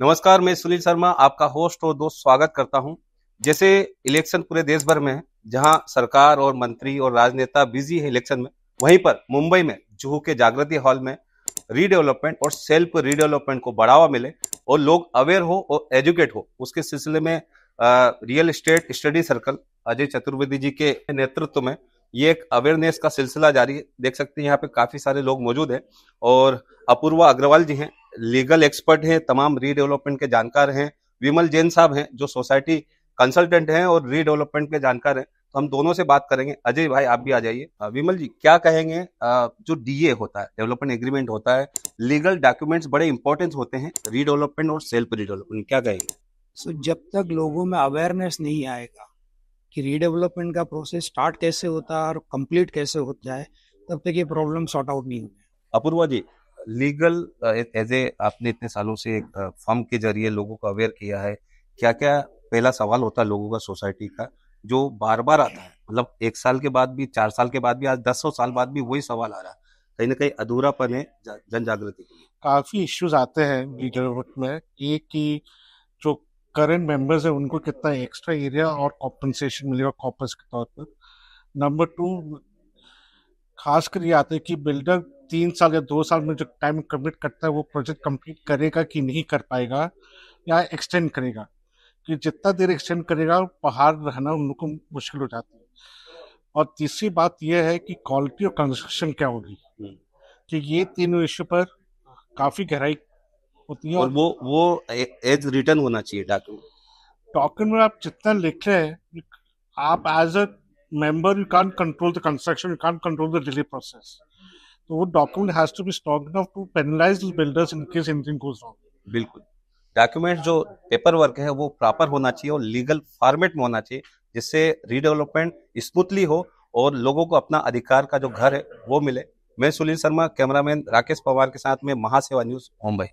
नमस्कार, मैं सुनील शर्मा, आपका होस्ट और दोस्त स्वागत करता हूँ। जैसे इलेक्शन पूरे देश भर में है, जहाँ सरकार और मंत्री और राजनेता बिज़ी है इलेक्शन में, वहीं पर मुंबई में, जुहू के जागृति हॉल में रीडेवलपमेंट और सेल्फ रीडेवलपमेंट को बढ़ावा मिले और लोग अवेयर हो और एजुकेट हो। उसके सिलसिले में real estate study circle Ajay Chaturvedi ji के नेतृत्व में ये एक अवेयरनेस का सिलसिला जारी है। देख सकते हैं, यहाँ पे काफ़ी सारे लोग मौजूद हैं और अपूर्वा अग्रवाल जी हैं। लीगल एक्सपर्ट हैं तमाम रीडेवलपमेंट के जानकार हैं विमल जैन साहब हैं जो सोसाइटी कंसल्टेंट हैं और रीडेवलपमेंट के जानकार हैं। तो हम दोनों से बात करेंगे। अजय भाई आप भी आ जाइए। विमल जी क्या कहेंगे? जो डीए होता है डेवलपमेंट एग्रीमेंट होता है लीगल डॉक्यूमेंट्स बड़े इंपॉर्टेंट होते हैं रीडेवलपमेंट और सेल्फ रीडेवलपमेंट क्या कहेंगे? सो so, जब तक लोगों में अवेयरनेस नहीं आएगा कि रीडेवलपमेंट का प्रोसेस स्टार्ट कैसे होता है और कंप्लीट कैसे हो जाए तब तक ये प्रॉब्लम सॉर्ट आउट नहीं होंगे Apoorva ji legal as a आपने इतने सालों से एक फर्म के ज़रिए लोगों को अवेयर किया है क्या क्या पहला सवाल होता है लोगों का सोसाइटी का, जो बार बार आता है? मतलब एक साल के बाद भी, चार साल के बाद भी, आज दस सौ साल बाद भी वही सवाल आ रहा है। कहीं ना कहीं अधूरापन है जन जागृति काफ़ी इश्यूज़ आते हैं में, एक की जो करंट मेंबर्स है, उनको कितना एक्स्ट्रा एरिया और कॉम्पनसेशन मिलेगा कॉपर्स के तौर पर। नंबर टू खासकर ये आते हैं कि बिल्डर तीन साल या दो साल में जो टाइम कमिट करता है वो प्रोजेक्ट कंप्लीट करेगा कि नहीं कर पाएगा या एक्सटेंड करेगा? कि जितना देर एक्सटेंड करेगा पहाड़ रहना उन लोग को मुश्किल हो जाती है। और तीसरी बात यह है कि क्वालिटी ऑफ़ कंस्ट्रक्शन क्या होगी? हम्म। कि ये तीनों इश्यू पर काफ़ी गहराई होती है और वो वो एज रिटर्न होना चाहिए डॉक्यूमेंट डॉक्यूमेंट में आप जितना लिख रहे हैं आप as a member you can control the construction you can control the delay process तो वो document has to be strong enough to penalise builders in case anything goes wrong बिल्कुल। डॉक्यूमेंट जो पेपर वर्क है, वो proper होना चाहिए और legal format में होना चाहिए, जिससे रीडेवलपमेंट स्मूथली हो और लोगों को अपना अधिकार का जो घर है, वो मिले। मैं सुनील शर्मा कैमरामैन राकेश पवार के साथ में महासेवा न्यूज़, मुंबई।